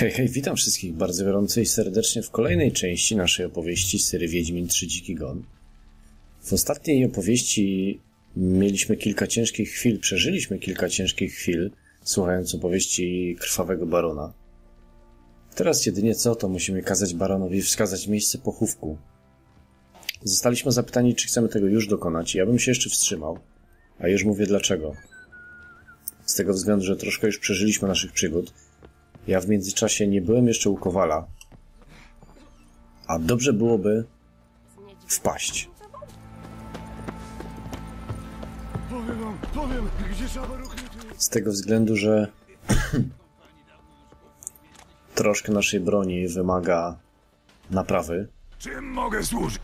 Hej, hej, witam wszystkich bardzo gorąco i serdecznie w kolejnej części naszej opowieści z serii Wiedźmin 3 Dziki Gon. W ostatniej opowieści mieliśmy kilka ciężkich chwil, przeżyliśmy kilka ciężkich chwil, słuchając opowieści Krwawego Barona. Teraz jedynie co, to musimy kazać Baronowi wskazać miejsce pochówku. Zostaliśmy zapytani, czy chcemy tego już dokonać. Ja bym się jeszcze wstrzymał, a już mówię dlaczego. Z tego względu, że troszkę już przeżyliśmy naszych przygód. Ja w międzyczasie nie byłem jeszcze u Kowala, a dobrze byłoby wpaść. Z tego względu, że troszkę naszej broni wymaga naprawy Czym mogę służyć?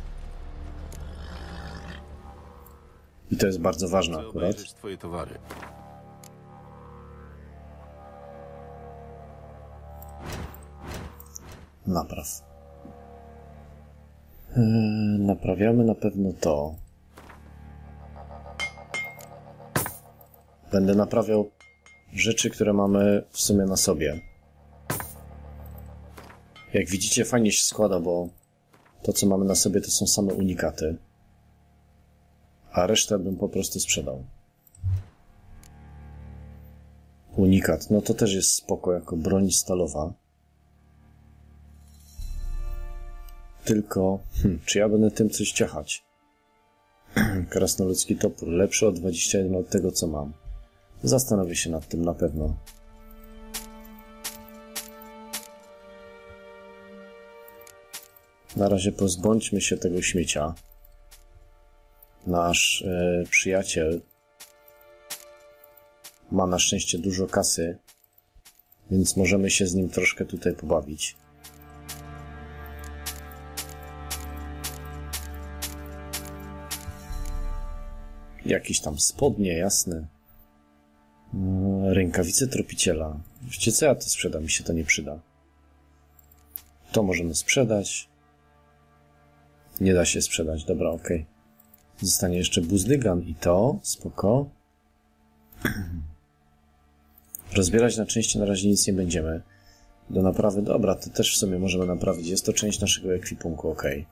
i to jest bardzo ważne akurat. twoje towary. Napraw. Eee, naprawiamy na pewno to. Będę naprawiał rzeczy, które mamy w sumie na sobie. Jak widzicie, fajnie się składa, bo to, co mamy na sobie, to są same unikaty. A resztę bym po prostu sprzedał. Unikat, no to też jest spoko jako broń stalowa. Tylko, hmm, czy ja będę tym coś ciachać? Krasnoludzki topór, lepszy o 21 od tego, co mam. Zastanowię się nad tym na pewno. Na razie pozbądźmy się tego śmiecia. Nasz e, przyjaciel ma na szczęście dużo kasy, więc możemy się z nim troszkę tutaj pobawić. Jakieś tam spodnie, jasne. Mm, Rękawice tropiciela. Wiecie co, ja to sprzedam, mi się to nie przyda. To możemy sprzedać. Nie da się sprzedać, dobra, okej. Zostanie jeszcze buzdygan i to, spoko. Rozbierać na części na razie nic nie będziemy. Do naprawy, dobra, to też w sumie możemy naprawić. Jest to część naszego ekwipunku, okej.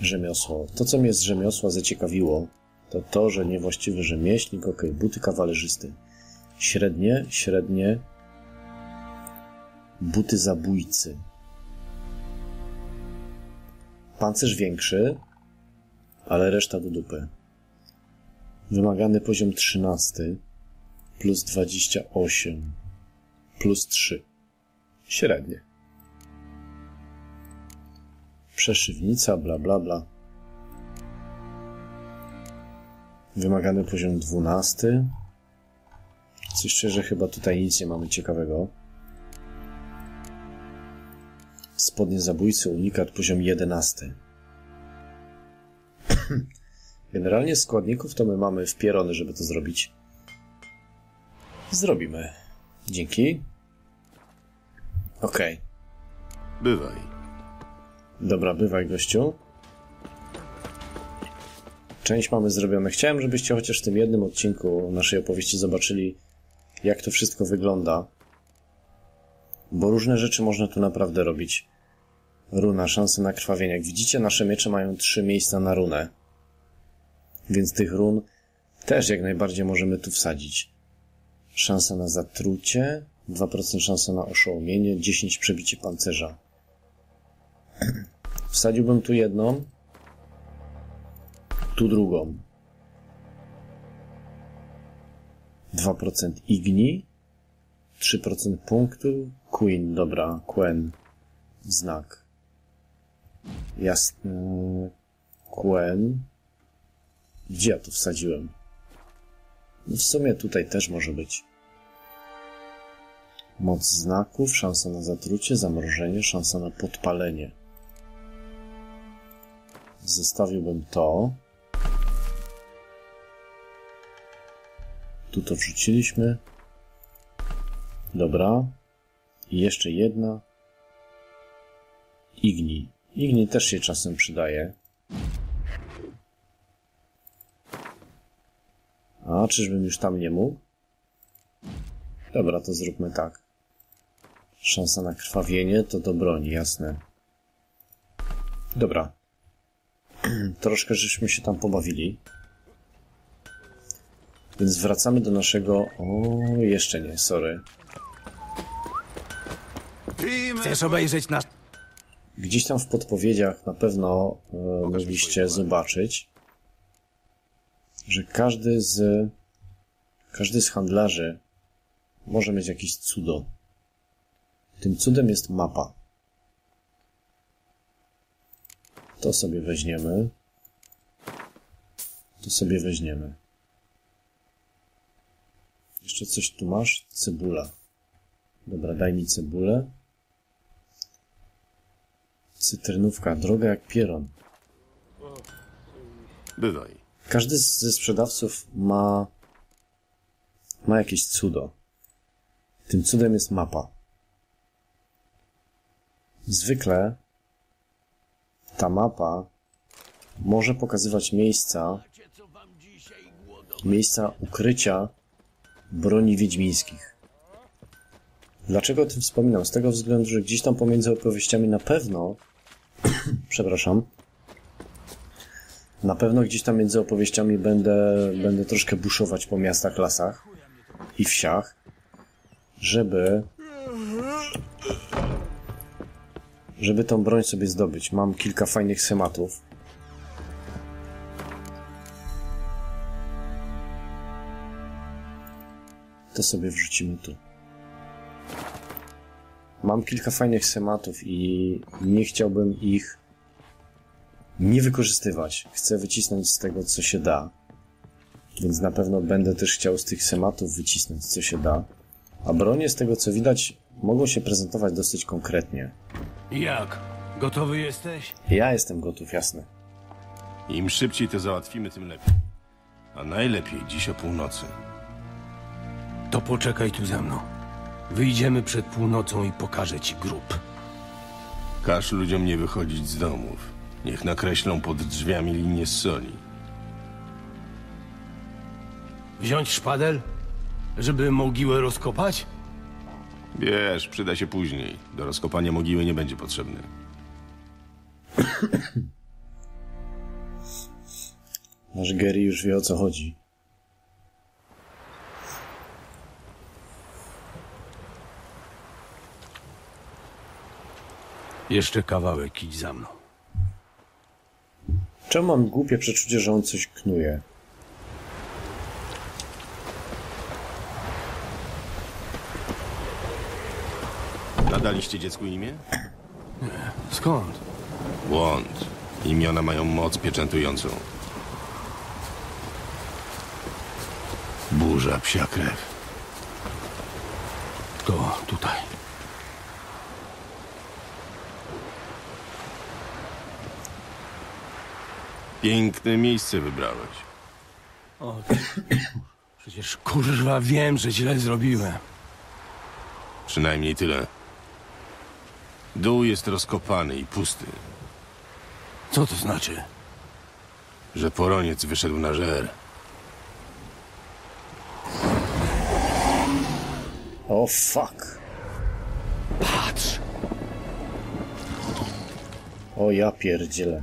Rzemiosło. To, co mnie z rzemiosła zaciekawiło, to to, że niewłaściwy rzemieślnik, okej, buty kawalerzysty. Średnie, średnie. Buty zabójcy. Pancerz większy, ale reszta do dupy. Wymagany poziom 13 plus 28 plus 3. Średnie. Przeszywnica, bla bla bla. Wymagany poziom 12. Coś szczerze, chyba tutaj nic nie mamy ciekawego. Spodnie zabójcy, unikat, poziom 11. Generalnie składników to my mamy wpierony, żeby to zrobić. Zrobimy. Dzięki. Okej. Bywaj. Dobra, bywaj gościu. Część mamy zrobione. Chciałem, żebyście chociaż w tym jednym odcinku naszej opowieści zobaczyli, jak to wszystko wygląda. Bo różne rzeczy można tu naprawdę robić. Runa, szanse na krwawienie. Jak widzicie, nasze miecze mają trzy miejsca na runę. Więc tych run też jak najbardziej możemy tu wsadzić. Szansa na zatrucie, 2% szansa na oszołomienie, 10 przebicie pancerza. Wsadziłbym tu jedną, tu drugą. 2% igni, 3% punktu, Queen, dobra, Quen, znak. Jasne, Quen. Gdzie ja to wsadziłem? No w sumie tutaj też może być. Moc znaków, szansa na zatrucie, zamrożenie, szansa na podpalenie. Zostawiłbym to. Tu to wrzuciliśmy. Dobra. I jeszcze jedna. Igni. Igni też się czasem przydaje. A, czyżbym już tam nie mógł? Dobra, to zróbmy tak. Szansa na krwawienie to do broni, jasne. Dobra. Troszkę żeśmy się tam pobawili. Więc wracamy do naszego... O, jeszcze nie, sorry. Chcesz obejrzeć nasz... Gdzieś tam w podpowiedziach na pewno e, mogliście zobaczyć, że każdy z każdy z handlarzy może mieć jakieś cudo. Tym cudem jest mapa. To sobie weźmiemy. To sobie weźmiemy. Jeszcze coś tu masz? Cebula. Dobra, daj mi cebulę. Cytrynówka, droga jak pieron. Bywaj. Każdy ze sprzedawców ma, ma jakieś cudo. Tym cudem jest mapa. Zwykle ta mapa może pokazywać miejsca, miejsca ukrycia broni wiedźmińskich. Dlaczego o tym wspominam? Z tego względu, że gdzieś tam pomiędzy opowieściami na pewno, przepraszam, na pewno gdzieś tam między opowieściami będę, będę troszkę buszować po miastach, lasach i wsiach, żeby żeby tą broń sobie zdobyć. Mam kilka fajnych schematów. Sobie wrzucimy tu. Mam kilka fajnych schematów i nie chciałbym ich nie wykorzystywać. Chcę wycisnąć z tego, co się da. Więc na pewno będę też chciał z tych schematów wycisnąć, co się da. A bronie, z tego co widać, mogą się prezentować dosyć konkretnie. Jak? Gotowy jesteś? Ja jestem gotów, jasne. Im szybciej to załatwimy, tym lepiej. A najlepiej dziś o północy. To poczekaj tu ze mną. Wyjdziemy przed północą i pokażę ci grób. Każ ludziom nie wychodzić z domów. Niech nakreślą pod drzwiami linię z soli. Wziąć szpadel? Żeby mogiłę rozkopać? Wiesz, przyda się później. Do rozkopania mogiły nie będzie potrzebny. Nasz Gary już wie o co chodzi. Jeszcze kawałek idź za mną. Czemu mam głupie przeczucie, że on coś knuje? Nadaliście dziecku imię? Skąd? Błąd. Imiona mają moc pieczętującą. Burza psia krew. To tutaj. Piękne miejsce wybrałeś. O, przecież kurwa wiem, że źle zrobiłem. Przynajmniej tyle. Dół jest rozkopany i pusty, Co to znaczy? że poroniec wyszedł na żer. O fuck. Patrz! O ja pierdzielę.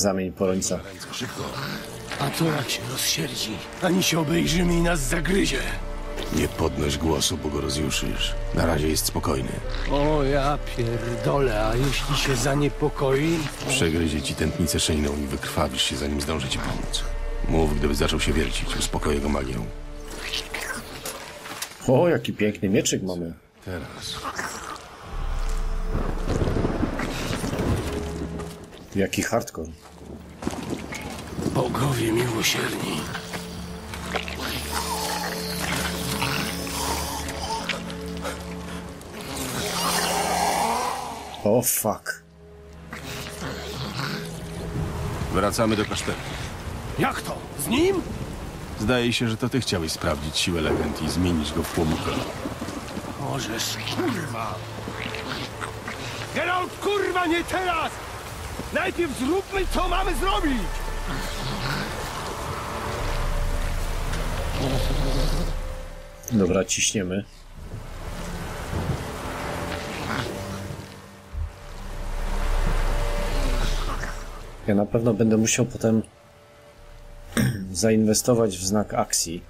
Zamień porońca. A co jak się rozsierdzi? Ani się obejrzymy i nas zagryzie. Nie podnoś głosu, bo go rozjuszysz. Na razie jest spokojny. O ja pierdolę, a jeśli się zaniepokoi? Przegryzie ci tętnicę szyjną i wykrwawisz się, zanim zdąży ci pomóc. Mów, gdyby zaczął się wiercić. Uspokoję go magią. O, jaki piękny mieczyk mamy. Teraz. Jaki hardcore. Bogowie miłosierni. O fuck. Wracamy do kasztelu. Jak to? Z nim? Zdaje się, że to ty chciałeś sprawdzić siłę legend i zmienić go w płomuka. Możesz, kurwa! Geralt, kurwa, nie teraz! Najpierw zróbmy, co mamy zrobić! Dobra, ciśniemy. Ja na pewno będę musiał potem zainwestować w znak akcji.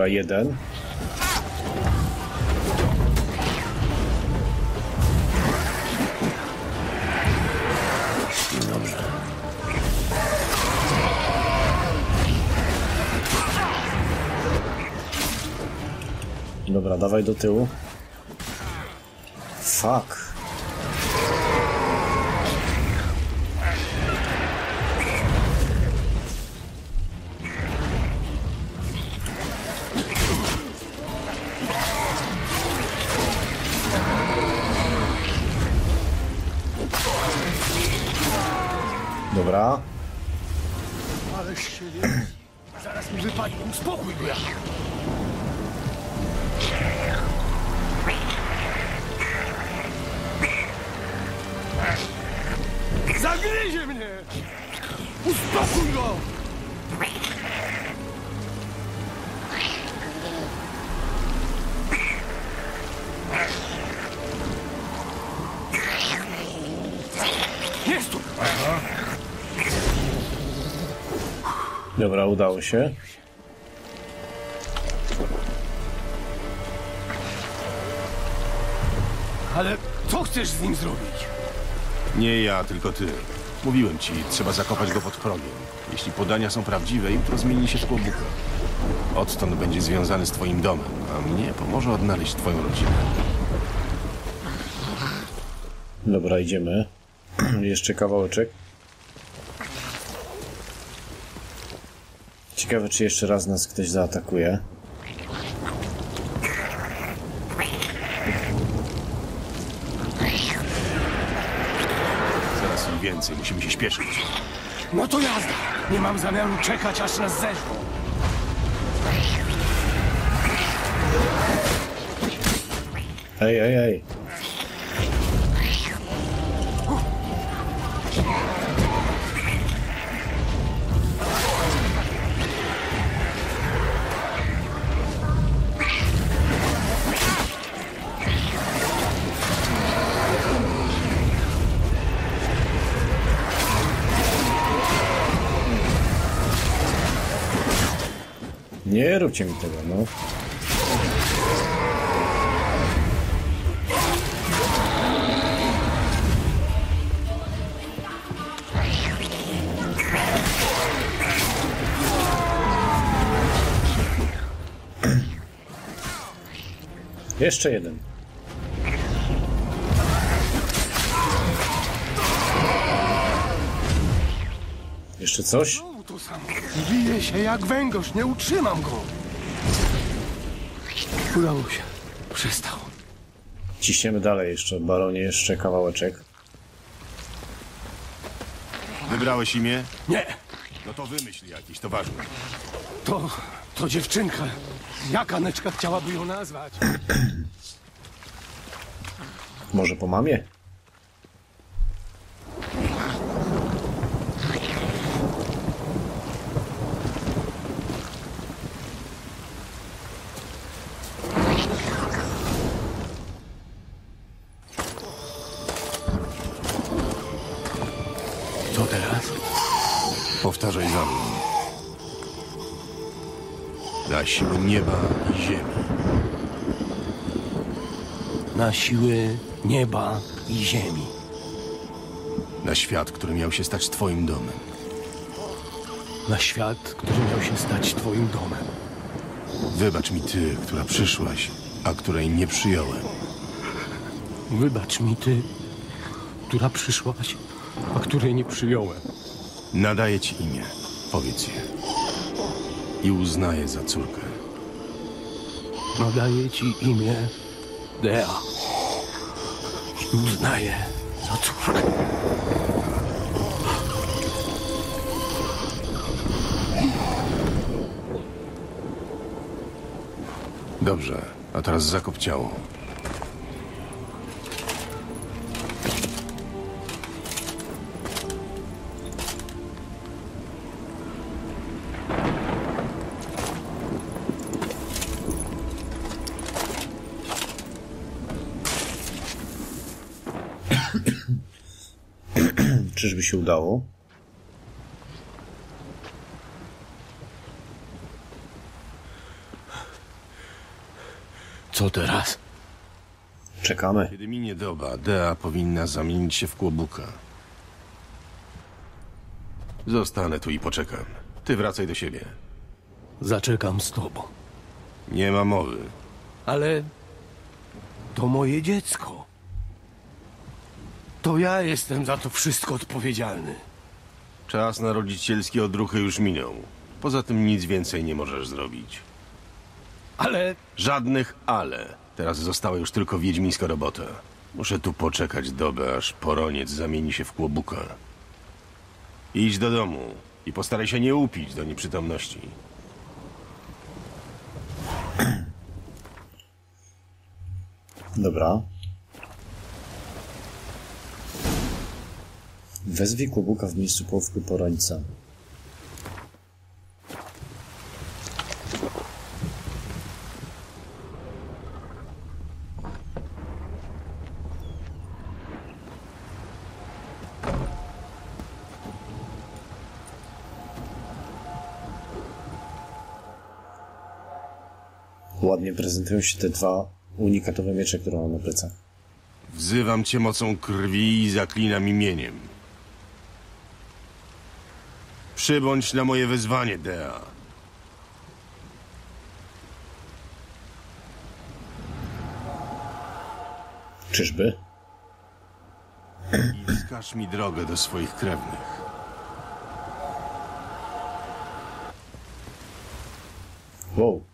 Dobra, jeden. Dobra, dawaj do tyłu. Fuck. Udało się. Ale co chcesz z nim zrobić? Nie ja, tylko ty. Mówiłem ci, trzeba zakopać go pod progiem. Jeśli podania są prawdziwe, jutro zmieni się w kłobuka. Odtąd będzie związany z twoim domem, a mnie pomoże odnaleźć twoją rodzinę. Dobra, idziemy. Jeszcze kawałeczek. Ciekawe, czy jeszcze raz nas ktoś zaatakuje. Zaraz im więcej, musimy się śpieszyć. No to jazda! Nie mam zamiaru czekać, aż nas zeżrą. Ej, ej, ej. Nie róbcie mi tego, no. Jeszcze jeden. Jeszcze coś? Znowu to samo. Bije się jak węgorz, nie utrzymam go. Udało się. Przestał. Ciśniemy dalej jeszcze, baronie, jeszcze kawałeczek. Wybrałeś imię? Nie, No to wymyśl jakiś, to ważne. to, to dziewczynka. Jaka neczka chciałaby ją nazwać? Może po mamie? Na siłę nieba i ziemi. Na siły nieba i ziemi. Na świat, który miał się stać twoim domem. Na świat, który miał się stać twoim domem. Wybacz mi ty, która przyszłaś, a której nie przyjąłem. Wybacz mi ty, która przyszłaś, a której nie przyjąłem. Nadaję ci imię. Powiedz je. I uznaję za córkę. Nadaję ci imię Dea. I uznaję za córkę. Dobrze, a teraz zakop ciało. Czyżby się udało? Co teraz? Czekamy. Kiedy minie doba, Dea powinna zamienić się w kłobuka. Zostanę tu i poczekam. Ty wracaj do siebie. Zaczekam z tobą. Nie ma mowy. Ale to moje dziecko. To ja jestem za to wszystko odpowiedzialny. Czas na rodzicielskie odruchy już minął. Poza tym nic więcej nie możesz zrobić. Ale Żadnych ale. Teraz została już tylko wiedźmińska robota. Muszę tu poczekać dobę, aż poroniec zamieni się w kłobuka. Idź do domu i postaraj się nie upić do nieprzytomności. Dobra. Wezwij kłobuka w miejscu połówku porońca. Ładnie prezentują się te dwa unikatowe miecze, które mam na plecach. Wzywam cię mocą krwi i zaklinam imieniem. Przybądź na moje wezwanie, Dea. Czyżby? I wskaż mi drogę do swoich krewnych. Wow.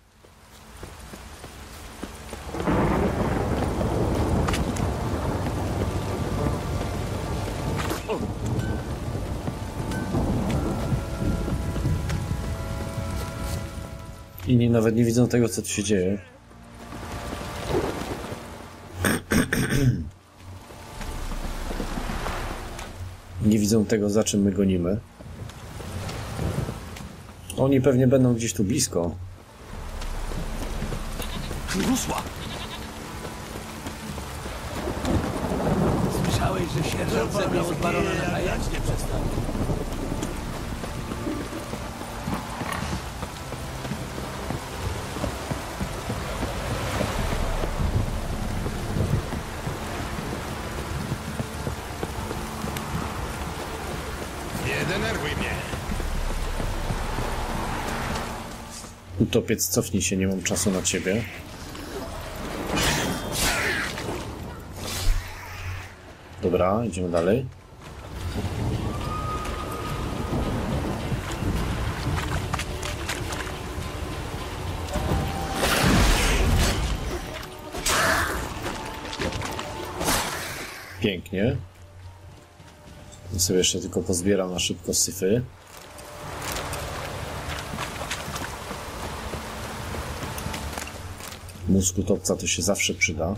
Inni nawet nie widzą tego, co tu się dzieje. Nie widzą tego, za czym my gonimy. Oni pewnie będą gdzieś tu blisko. Rusła! Słyszałeś, że sierżant zebrał od barona na kajacznie przedstawił. Utopiec, cofnij się, nie mam czasu na ciebie. Dobra, idziemy dalej. Pięknie. Ja sobie jeszcze tylko pozbieram na szybko syfy. Mózg utopca to się zawsze przyda.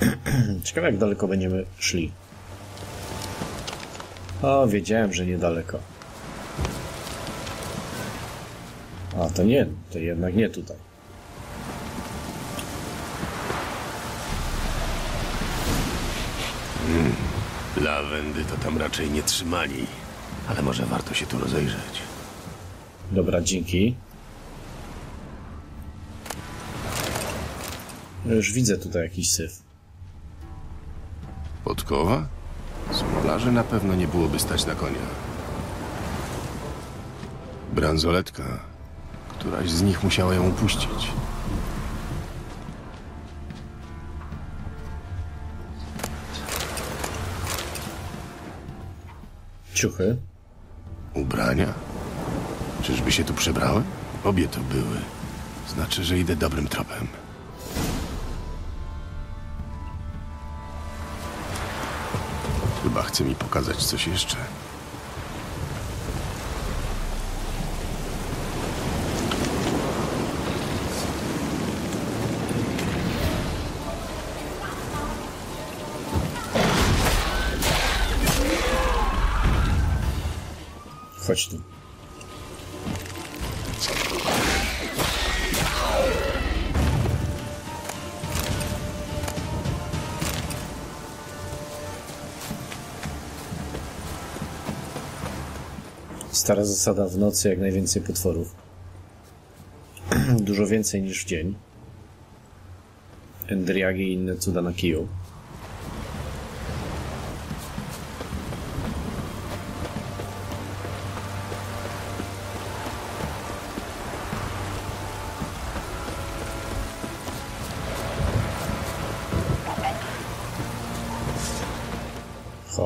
Ciekawe jak daleko będziemy szli. O, wiedziałem, że niedaleko. A, to nie, to jednak nie tutaj. Lawendy to tam raczej nie trzymali, ale może warto się tu rozejrzeć. Dobra, dzięki. Już widzę tutaj jakiś syf. Podkowa? Smolarzy na pewno nie byłoby stać na konia. Bransoletka. Któraś z nich musiała ją upuścić. Ciuchy. Ubrania? Czyżby się tu przebrałem? Obie to były. Znaczy, że idę dobrym tropem. Chyba chce mi pokazać coś jeszcze. Chodź tu. Stara zasada w nocy jak najwięcej potworów. Dużo więcej niż w dzień. Endriagi i inne cuda na kiju.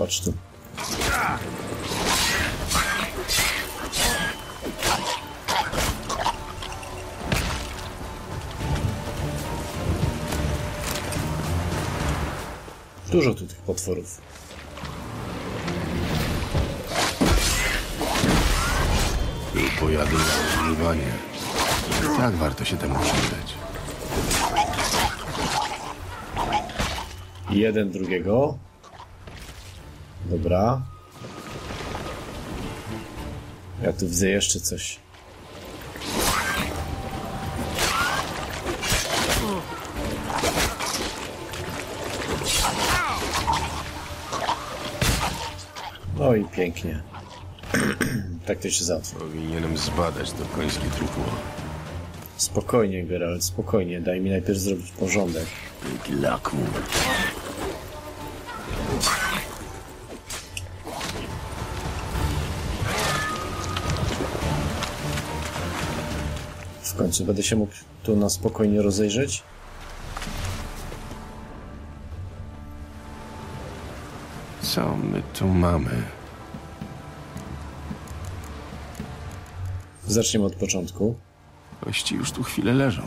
Chodź tu. Dużo tu tych potworów. Był pojady na używanie. Tak warto się temu przyjrzeć. Jeden drugiego. Dobra. Ja tu widzę jeszcze coś. No i pięknie. tak to się załatwi. Powinienem zbadać to końskie trupło. Spokojnie, Geralt, spokojnie. Daj mi najpierw zrobić porządek. Bydlaku. W końcu będę się mógł tu na spokojnie rozejrzeć. Co my tu mamy? Zaczniemy od początku. Kości już tu chwilę leżą.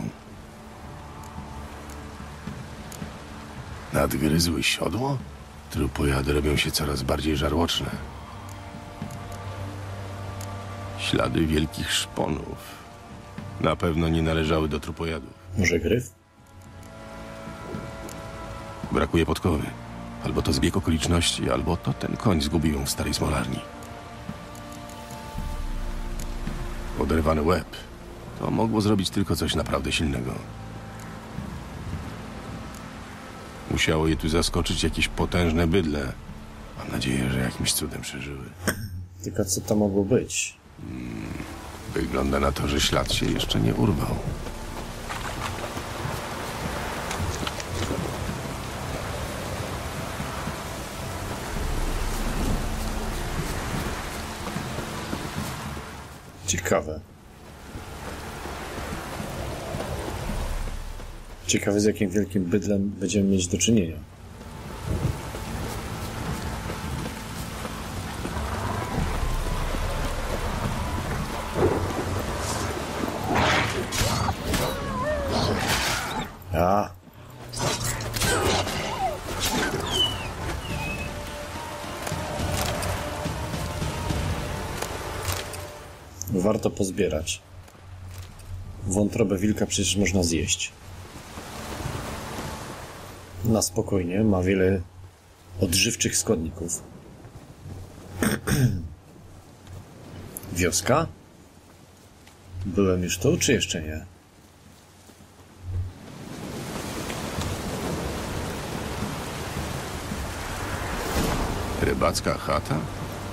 Nadgryzły siodło? Trupojady robią się coraz bardziej żarłoczne. Ślady wielkich szponów. Na pewno nie należały do trupojadów. Może gryf? Brakuje podkowy. Albo to zbieg okoliczności, albo to ten koń zgubił ją w starej smolarni. Oderwany łeb. To mogło zrobić tylko coś naprawdę silnego. Musiało je tu zaskoczyć jakieś potężne bydle. Mam nadzieję, że jakimś cudem przeżyły. Tylko co to mogło być? Wygląda na to, że ślad się jeszcze nie urwał. Ciekawe. Ciekawe z jakim wielkim bydlem będziemy mieć do czynienia. Pozbierać. Wątrobę wilka przecież można zjeść. Na spokojnie, ma wiele odżywczych składników. Wioska? Byłem już tu, czy jeszcze nie? Rybacka chata?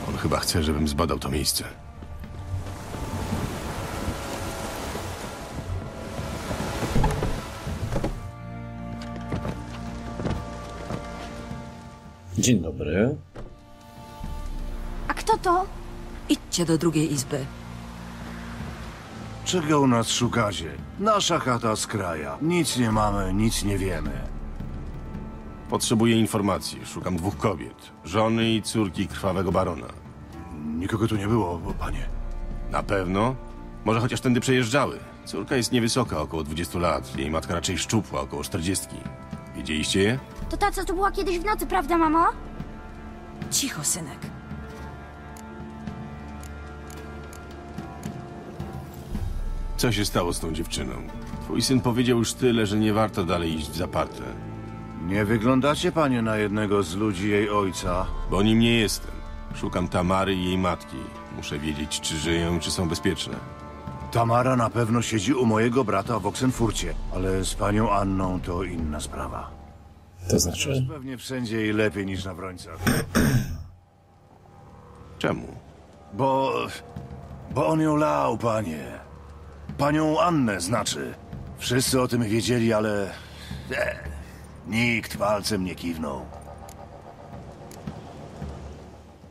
On chyba chce, żebym zbadał to miejsce. Dzień dobry. A kto to? Idźcie do drugiej izby. Czego u nas szukacie? Nasza chata z kraja. Nic nie mamy, nic nie wiemy. Potrzebuję informacji. Szukam dwóch kobiet. Żony i córki krwawego barona. nikogo tu nie było, panie. Na pewno? Może chociaż tędy przejeżdżały. Córka jest niewysoka, około 20 lat. Jej matka raczej szczupła, około 40. Widzieliście je? To ta, co tu była kiedyś w nocy, prawda, mamo? Cicho, synek. Co się stało z tą dziewczyną? Twój syn powiedział już tyle, że nie warto dalej iść w zaparte. Nie wyglądacie, panie, na jednego z ludzi jej ojca. Bo nim nie jestem. Szukam Tamary i jej matki. Muszę wiedzieć, czy żyją, czy są bezpieczne. Tamara na pewno siedzi u mojego brata w Oksenfurcie, ale z panią Anną to inna sprawa. To znaczy, Pewnie wszędzie i lepiej niż na Wrońcach. Czemu? Bo... bo on ją lał, panie. Panią Annę znaczy. Wszyscy o tym wiedzieli, ale... E, nikt palcem nie kiwnął.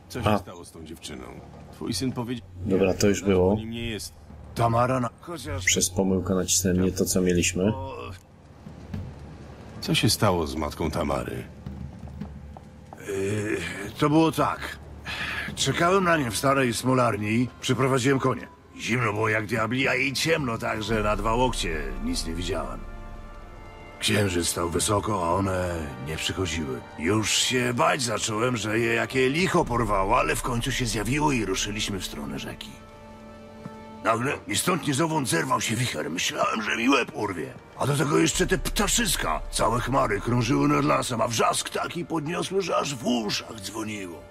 Co się A. stało z tą dziewczyną? Twój syn powiedział... dobra, to już było. nim nie jest. Tamara na... Chociaż... Przez pomyłkę nacisnąłem nie to, co mieliśmy. Co się stało z matką Tamary? To było tak. Czekałem na nie w starej smolarni, przyprowadziłem konie. Zimno było jak diabli, a i ciemno tak, że na dwa łokcie nic nie widziałem. Księżyc stał wysoko, a one nie przychodziły. Już się bać zacząłem, że je jakie licho porwało, ale w końcu się zjawiło i ruszyliśmy w stronę rzeki. Nagle ni stąd ni zerwał się wicher. Myślałem, że mi łeb urwie. A do tego jeszcze te ptaszyska. Całe chmary krążyły nad lasem, a wrzask taki podniosły, że aż w uszach dzwoniło.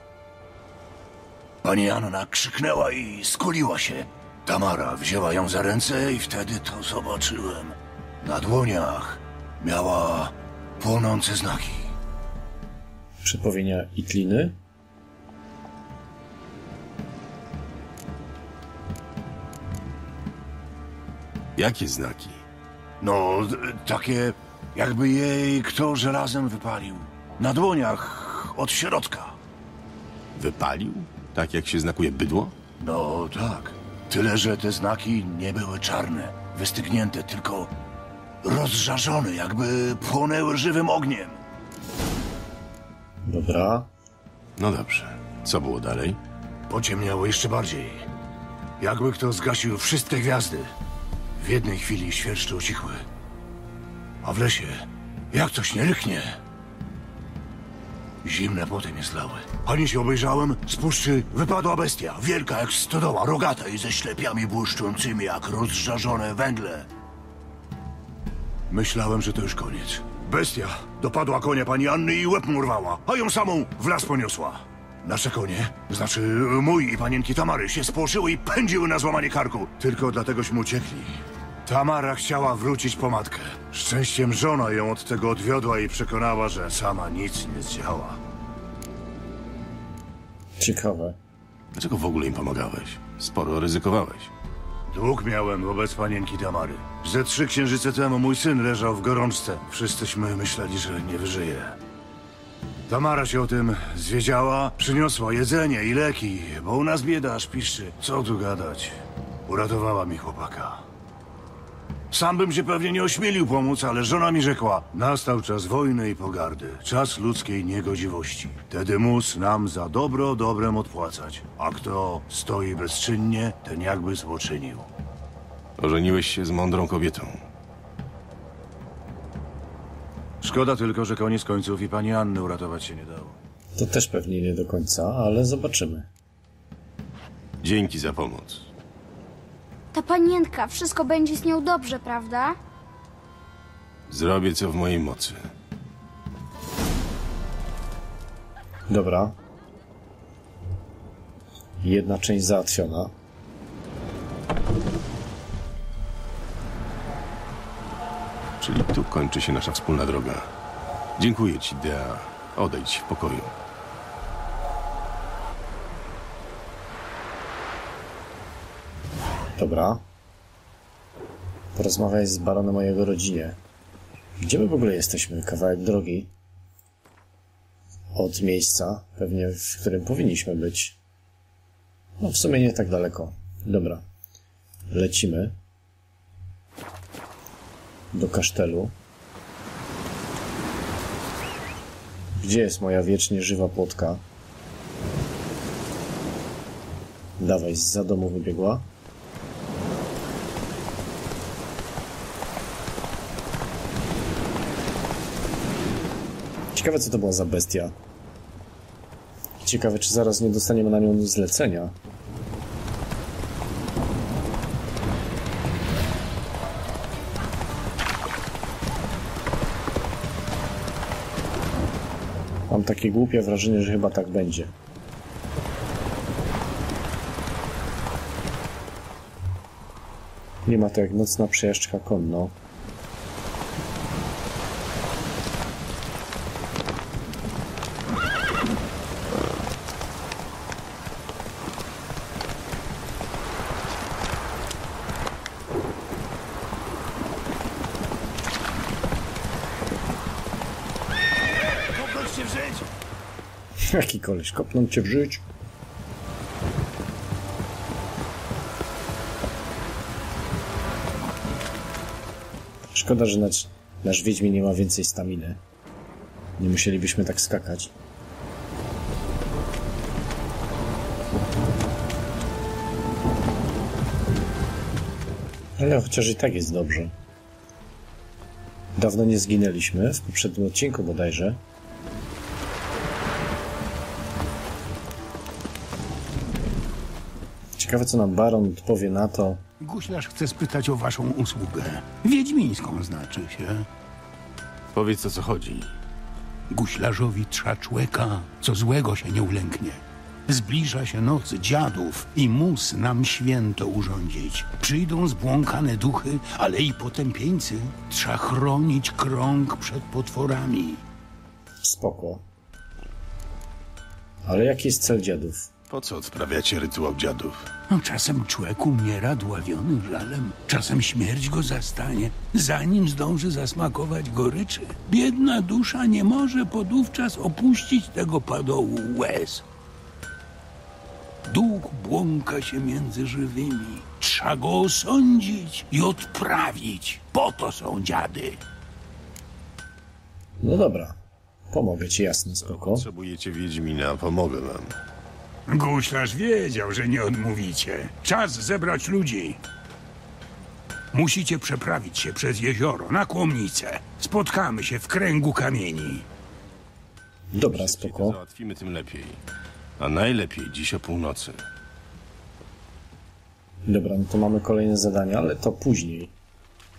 Pani Anna krzyknęła i skuliła się. Tamara wzięła ją za ręce i wtedy to zobaczyłem. Na dłoniach miała płonące znaki. Przepowienia Itliny. Jakie znaki? No, takie jakby jej kto żelazem wypalił. Na dłoniach od środka. Wypalił? Tak jak się znakuje bydło? No tak. Tyle, że te znaki nie były czarne, wystygnięte, tylko rozżarzone, jakby płonęły żywym ogniem. Dobra. No dobrze. Co było dalej? Pociemniało jeszcze bardziej. Jakby kto zgasił wszystkie gwiazdy. W jednej chwili świerszcze ucichły. A w lesie, jak coś nie ryknie. Zimne poty mnie zlały. Ani się obejrzałem, z puszczy wypadła bestia. Wielka jak stodoła, rogata i ze ślepiami błyszczącymi jak rozżarzone węgle. Myślałem, że to już koniec. Bestia dopadła konia pani Anny i łeb mu urwała, a ją samą w las poniosła. Nasze konie, znaczy mój i panienki Tamary, się spłoszyły i pędziły na złamanie karku. Tylko dlategośmy uciekli. Tamara chciała wrócić po matkę. Szczęściem żona ją od tego odwiodła i przekonała, że sama nic nie zdziała. Ciekawe. Dlaczego w ogóle im pomagałeś? Sporo ryzykowałeś. Dług miałem wobec panienki Tamary. Ze trzy księżyce temu mój syn leżał w gorączce. Wszyscyśmy myśleli, że nie wyżyje. Tamara się o tym zwiedziała, przyniosła jedzenie i leki, bo u nas bieda aż piszczy. Co tu gadać? Uratowała mi chłopaka. Sam bym się pewnie nie ośmielił pomóc, ale żona mi rzekła, nastał czas wojny i pogardy, czas ludzkiej niegodziwości. Wtedy mus nam za dobro dobrem odpłacać, a kto stoi bezczynnie, ten jakby złoczynił. Ożeniłeś się z mądrą kobietą. Szkoda tylko, że koniec końców i pani Anny uratować się nie dało. To też pewnie nie do końca, ale zobaczymy. Dzięki za pomoc. Ta panienka, wszystko będzie z nią dobrze, prawda? Zrobię co w mojej mocy. Dobra. Jedna część załatwiona. Czyli tu kończy się nasza wspólna droga. Dziękuję ci, Dea. Odejdź w pokoju. Dobra. Porozmawiaj z baronem o jego rodzinie. Gdzie my w ogóle jesteśmy? Kawałek drogi. Od miejsca, pewnie w którym powinniśmy być. No w sumie nie tak daleko. Dobra. Lecimy. Do kasztelu. Gdzie jest moja wiecznie żywa płotka? Dawaj, za domu wybiegła. Ciekawe, co to była za bestia. Ciekawe, czy zaraz nie dostaniemy na nią zlecenia. Mam takie głupie wrażenie, że chyba tak będzie. Nie ma to jak nocna przejażdżka konno. Jaki koleś, kopnął cię w żyć. Szkoda, że nasz, nasz Wiedźmin nie ma więcej staminy. Nie musielibyśmy tak skakać. Ale chociaż i tak jest dobrze. Dawno nie zginęliśmy, w poprzednim odcinku bodajże. Ciekawe, co nam Baron odpowie na to. Guślarz chce spytać o waszą usługę. Wiedźmińską znaczy się. Powiedz o co chodzi. Guślarzowi trza człeka, co złego się nie ulęknie. Zbliża się noc dziadów i mus nam święto urządzić. Przyjdą zbłąkane duchy, ale i potępieńcy. Trza chronić krąg przed potworami. Spoko. Ale jaki jest cel dziadów? Po co odprawiacie rytuał dziadów? No, Czasem człowiek umiera dławiony żalem, czasem śmierć go zastanie, zanim zdąży zasmakować goryczy. Biedna dusza nie może podówczas opuścić tego padołu łez. Duch błąka się między żywymi. Trzeba go osądzić i odprawić. Po to są dziady. No dobra. Pomogę ci, jasne, spoko. Potrzebujecie Wiedźmina, pomogę wam. Guślarz wiedział, że nie odmówicie. Czas zebrać ludzi. Musicie przeprawić się przez jezioro na kłomnicę. Spotkamy się w kręgu kamieni. Dobra, spoko. załatwimy, tym lepiej. A najlepiej dziś o północy. Dobra, no to mamy kolejne zadania, ale to później.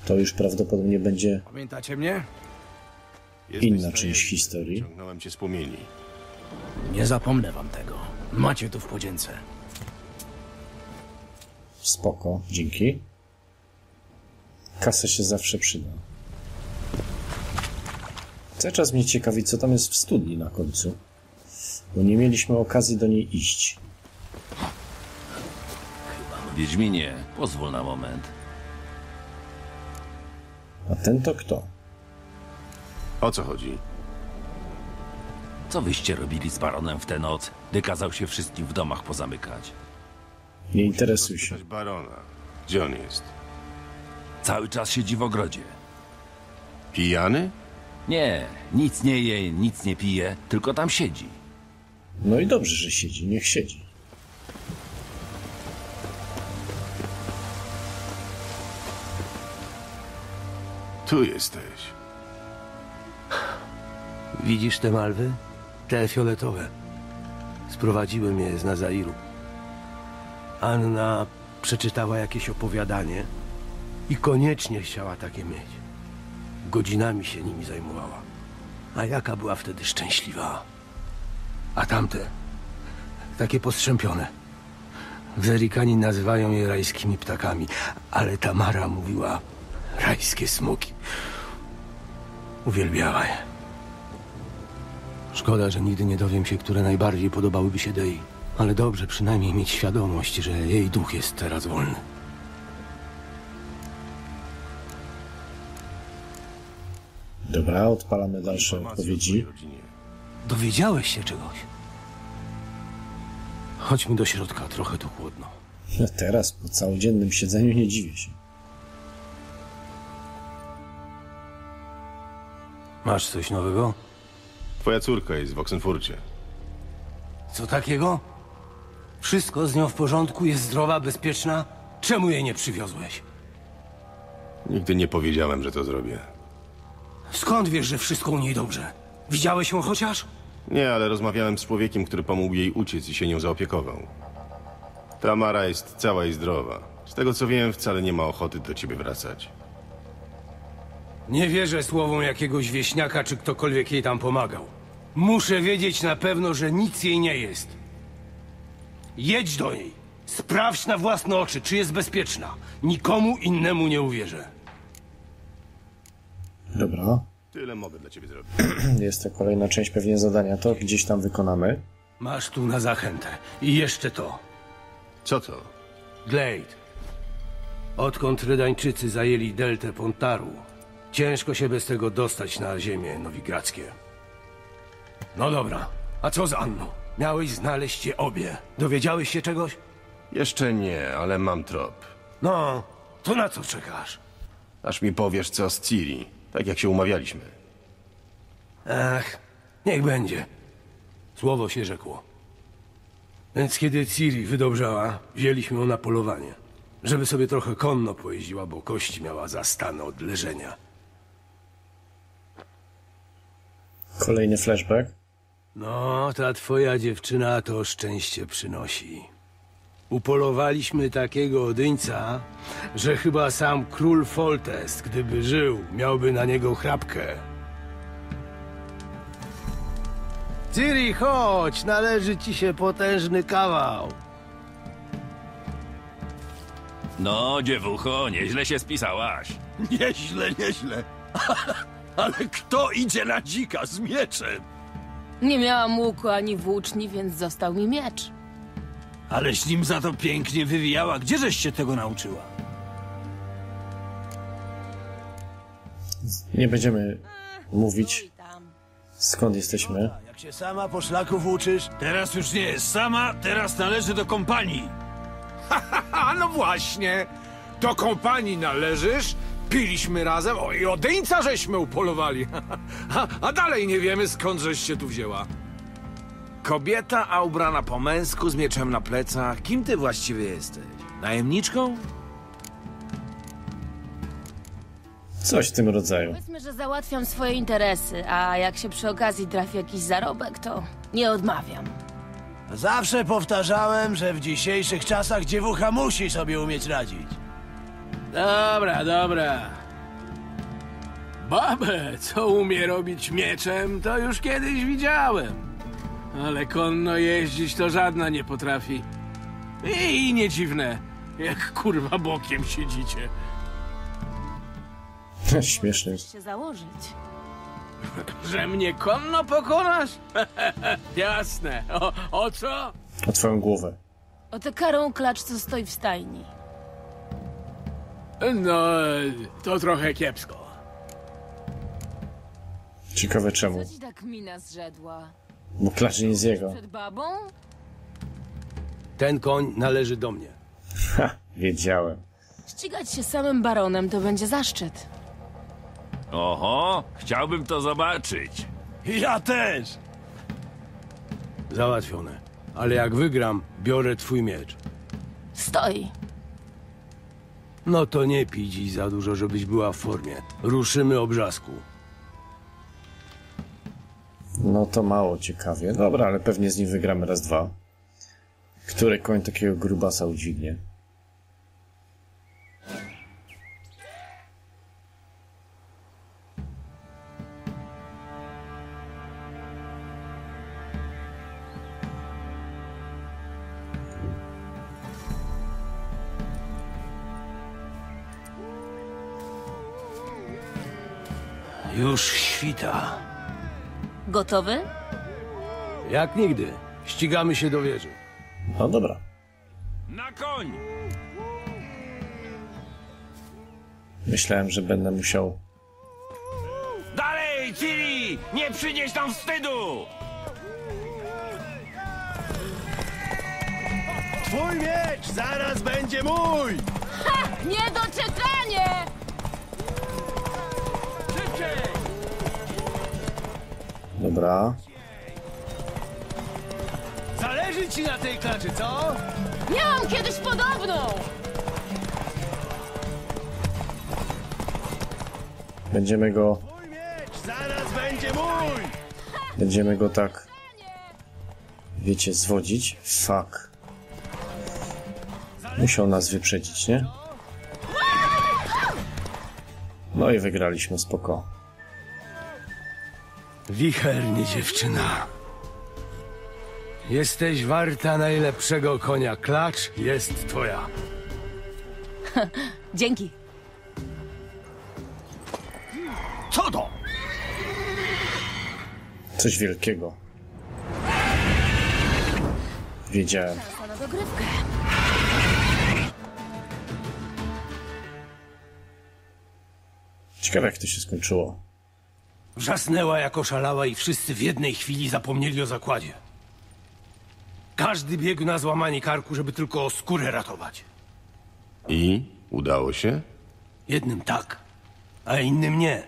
To już prawdopodobnie będzie Pamiętacie mnie? Jesteś Inna część historii. Ciągnąłem cię z płomieni. Nie zapomnę wam tego. Macie tu w podzięce. spoko. Dzięki. Kasa się zawsze przyda. Cały czas mnie ciekawi, co tam jest w studni na końcu. Bo nie mieliśmy okazji do niej iść. Wiedźminie, pozwól na moment. A ten to kto? O co chodzi? Co wyście robili z baronem w tę noc, gdy kazał się wszystkim w domach pozamykać? Nie interesuj się. Barona. Gdzie on jest? Cały czas siedzi w ogrodzie. Pijany? Nie, nic nie je, nic nie pije, tylko tam siedzi. No i dobrze, że siedzi. Niech siedzi. Tu jesteś. Widzisz te malwy? Te fioletowe. Sprowadziłem je z Nazairu. Anna przeczytała jakieś opowiadanie i koniecznie chciała takie mieć. Godzinami się nimi zajmowała. A jaka była wtedy szczęśliwa. A tamte, takie postrzępione. Zerikani nazywają je rajskimi ptakami, ale Tamara mówiła rajskie smoki. Uwielbiała je. Szkoda, że nigdy nie dowiem się, które najbardziej podobałyby się Dei. Ale dobrze przynajmniej mieć świadomość, że jej duch jest teraz wolny. Dobra, odpalamy dalsze odpowiedzi. Dowiedziałeś się czegoś? Chodźmy do środka, trochę tu chłodno. No teraz, po całodziennym siedzeniu, nie dziwię się. Masz coś nowego? Twoja córka jest w Oksenfurcie. Co takiego? Wszystko z nią w porządku, jest zdrowa, bezpieczna? Czemu jej nie przywiozłeś? Nigdy nie powiedziałem, że to zrobię. Skąd wiesz, że wszystko u niej dobrze? Widziałeś ją chociaż? Nie, ale rozmawiałem z człowiekiem, który pomógł jej uciec i się nią zaopiekował. Tamara jest cała i zdrowa. Z tego co wiem, wcale nie ma ochoty do ciebie wracać. Nie wierzę słowom jakiegoś wieśniaka, czy ktokolwiek jej tam pomagał. Muszę wiedzieć na pewno, że nic jej nie jest. Jedź do niej. Sprawdź na własne oczy, czy jest bezpieczna. Nikomu innemu nie uwierzę. Dobra. Tyle mogę dla ciebie zrobić. Jest to kolejna część pewnie zadania. To gdzieś tam wykonamy. Masz tu na zachętę. I jeszcze to. Co to? Glade. Odkąd Rydańczycy zajęli deltę Pontaru, ciężko się bez tego dostać na ziemię nowigradzkie. No dobra, a co z Anną? Miałeś znaleźć je obie. Dowiedziałeś się czegoś? Jeszcze nie, ale mam trop. No, to na co czekasz? Aż mi powiesz, co z Ciri, tak jak się umawialiśmy. Ach, niech będzie. Słowo się rzekło. Więc kiedy Ciri wydobrzała, wzięliśmy ją na polowanie. Żeby sobie trochę konno pojeździła, bo kości miała zastane od leżenia. Kolejny flashback. No, ta twoja dziewczyna to szczęście przynosi. Upolowaliśmy takiego odyńca, że chyba sam król Foltest, gdyby żył, miałby na niego chrapkę. Ciri, chodź, należy ci się potężny kawał. No, dziewucho, nieźle się spisałaś. Nieźle, nieźle. Ale kto idzie na dzika z mieczem? Nie miałam łuku ani włóczni, więc został mi miecz. Aleś nim za to pięknie wywijała. Gdzieżeś się tego nauczyła? Nie będziemy mówić skąd jesteśmy. Jak się sama po szlaku włóczysz? Teraz już nie jest sama, teraz należy do kompanii. A no właśnie, do kompanii należysz, piliśmy razem, o i odeńca żeśmy upolowali. a, a dalej nie wiemy skąd żeś się tu wzięła. Kobieta, a ubrana po męsku, z mieczem na plecach. Kim ty właściwie jesteś? Najemniczką? Coś w tym rodzaju. Powiedzmy, że załatwiam swoje interesy, a jak się przy okazji trafi jakiś zarobek, to nie odmawiam. Zawsze powtarzałem, że w dzisiejszych czasach dziewucha musi sobie umieć radzić. Dobra, dobra. Babę, co umie robić mieczem, to już kiedyś widziałem. Ale konno jeździć to żadna nie potrafi. I nie dziwne, jak kurwa bokiem siedzicie. Śmieszny. Się założyć. Że mnie konno pokonasz? Jasne. O, o co? O twoją głowę. O tę karą klacz, co stoi w stajni. No, to trochę kiepsko. Ciekawe czemu. Co ci tak mina zrzedła? Bo klacz nie z jego. Przed babą? Ten koń należy do mnie. Ha, wiedziałem. Ścigać się samym baronem to będzie zaszczyt. Oho, chciałbym to zobaczyć. Ja też! Załatwione. Ale jak wygram, biorę twój miecz. Stoi. No to nie pij dziś za dużo, żebyś była w formie. Ruszymy obrzasku. No to mało ciekawie. Dobra, ale pewnie z nim wygramy raz, dwa. Który koń takiego grubasa udźwignie? Gotowy? Jak nigdy. Ścigamy się do wieży. No dobra. Na koń! Myślałem, że będę musiał... Dalej, Ciri! Nie przynieś nam wstydu! Twój miecz zaraz będzie mój! Niedoczekanie! Dobra. Zależy ci na tej klaczy, co? Miałam kiedyś podobną! Będziemy go, Mój miecz zaraz będzie mój! będziemy go tak, wiecie, zwodzić. Fuck. Musiał nas wyprzedzić, nie? No i wygraliśmy, spoko. Wichernie, dziewczyna. Jesteś warta najlepszego konia. Klacz jest twoja. Dzięki. Co to? Coś wielkiego. Wiedziałem. Czas na dogrywkę. Ciekawe jak to się skończyło. Wrzasnęła jako szalała i wszyscy w jednej chwili zapomnieli o zakładzie. Każdy biegł na złamanie karku, żeby tylko skórę ratować. I? Udało się? Jednym tak, a innym nie.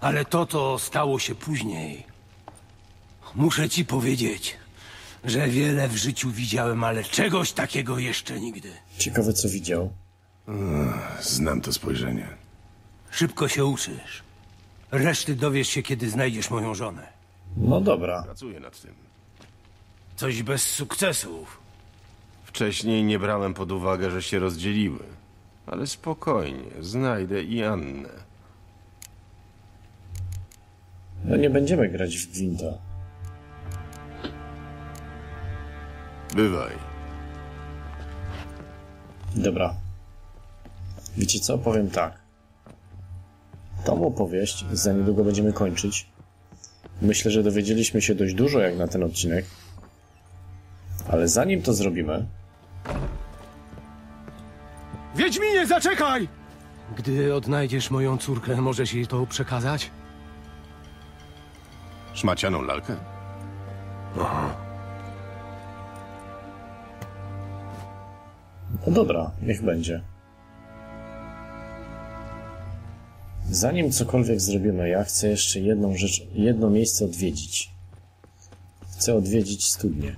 Ale to, to stało się później. Muszę ci powiedzieć, że wiele w życiu widziałem, ale czegoś takiego jeszcze nigdy. Ciekawe co widział. Znam to spojrzenie. Szybko się uczysz. Reszty dowiesz się, kiedy znajdziesz moją żonę. No dobra. Pracuję nad tym. Coś bez sukcesów. Wcześniej nie brałem pod uwagę, że się rozdzieliły. Ale spokojnie, znajdę i Annę. No nie będziemy grać w Gwinta. Bywaj. Dobra. Wiecie co? Powiem tak. Tą opowieść za niedługo będziemy kończyć. Myślę, że dowiedzieliśmy się dość dużo jak na ten odcinek. Ale zanim to zrobimy, Wiedźminie, zaczekaj! Gdy odnajdziesz moją córkę, możesz jej to przekazać? Szmacianą lalkę? no dobra, niech będzie. Zanim cokolwiek zrobimy, ja chcę jeszcze jedną rzecz, jedno miejsce odwiedzić. Chcę odwiedzić studnię.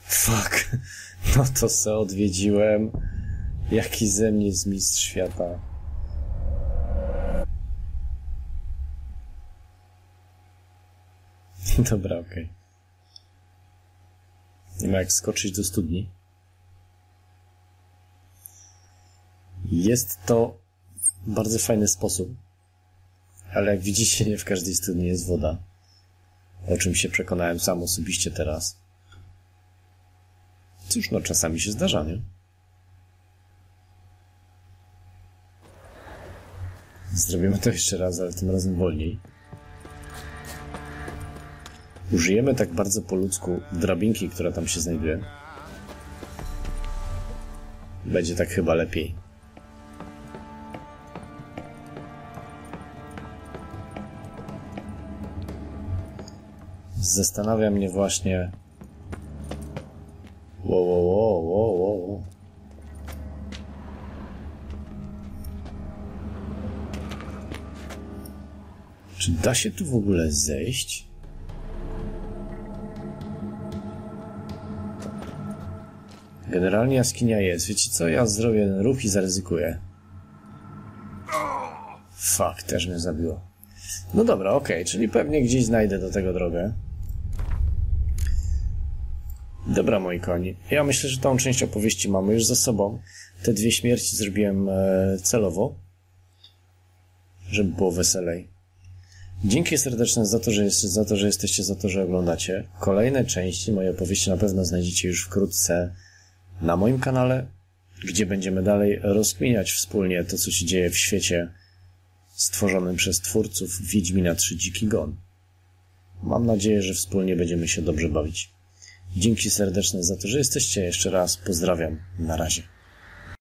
Fuck. No to se odwiedziłem. Jaki ze mnie jest mistrz świata. Dobra, okej. Nie ma jak skoczyć do studni. Jest to bardzo fajny sposób, ale jak widzicie, nie w każdej studni jest woda. O czym się przekonałem sam osobiście teraz. Cóż, no czasami się zdarza, nie? Zrobimy to jeszcze raz, ale tym razem wolniej. Użyjemy tak bardzo po ludzku drabinki, która tam się znajduje. Będzie tak chyba lepiej. Zastanawia mnie właśnie... Wow, wow, wow, wow, wow, wow. Czy da się tu w ogóle zejść? Generalnie jaskinia jest. Wiecie co? Ja zrobię ten ruch i zaryzykuję. Fuck, też mnie zabiło. No dobra, okej, czyli pewnie gdzieś znajdę do tego drogę. Dobra, moi koni. Ja myślę, że tą część opowieści mamy już za sobą. Te dwie śmierci zrobiłem e, celowo, żeby było weselej. Dzięki serdeczne za to, że jest, za to, że jesteście, za to, że oglądacie. Kolejne części mojej opowieści na pewno znajdziecie już wkrótce na moim kanale, gdzie będziemy dalej rozkminiać wspólnie to, co się dzieje w świecie stworzonym przez twórców Wiedźmina 3 Dziki Gon. Mam nadzieję, że wspólnie będziemy się dobrze bawić. Dzięki serdeczne za to, że jesteście. Jeszcze raz pozdrawiam. Na razie.